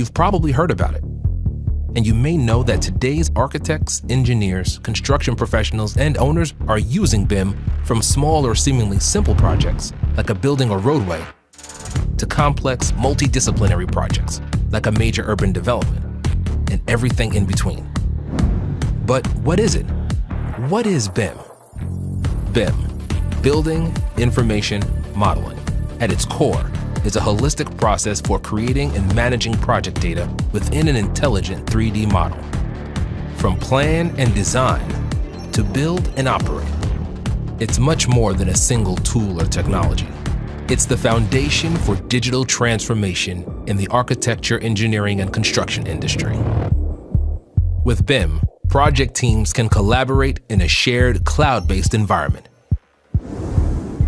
you've probably heard about it. And you may know that today's architects, engineers, construction professionals, and owners are using BIM from small or seemingly simple projects, like a building or roadway, to complex multidisciplinary projects, like a major urban development, and everything in between. But what is it? What is BIM? BIM, Building Information Modeling, at its core, is a holistic process for creating and managing project data within an intelligent 3D model. From plan and design to build and operate, it's much more than a single tool or technology. It's the foundation for digital transformation in the architecture, engineering, and construction industry. With BIM, project teams can collaborate in a shared cloud-based environment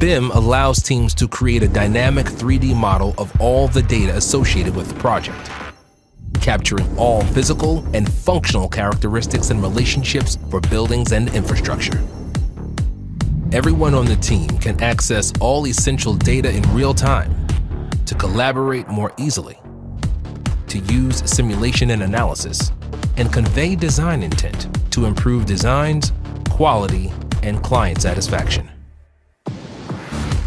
BIM allows teams to create a dynamic 3D model of all the data associated with the project, capturing all physical and functional characteristics and relationships for buildings and infrastructure. Everyone on the team can access all essential data in real time to collaborate more easily, to use simulation and analysis, and convey design intent to improve designs, quality, and client satisfaction.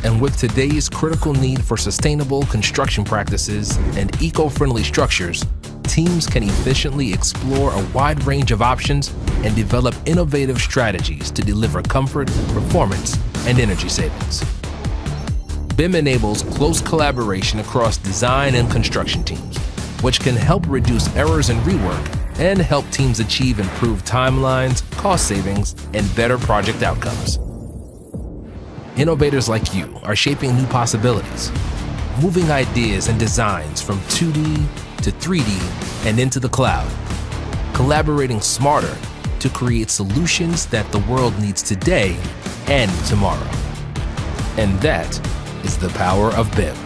And with today's critical need for sustainable construction practices and eco-friendly structures, teams can efficiently explore a wide range of options and develop innovative strategies to deliver comfort, performance, and energy savings. BIM enables close collaboration across design and construction teams, which can help reduce errors and rework and help teams achieve improved timelines, cost savings, and better project outcomes. Innovators like you are shaping new possibilities, moving ideas and designs from 2D to 3D and into the cloud, collaborating smarter to create solutions that the world needs today and tomorrow. And that is the power of BIM.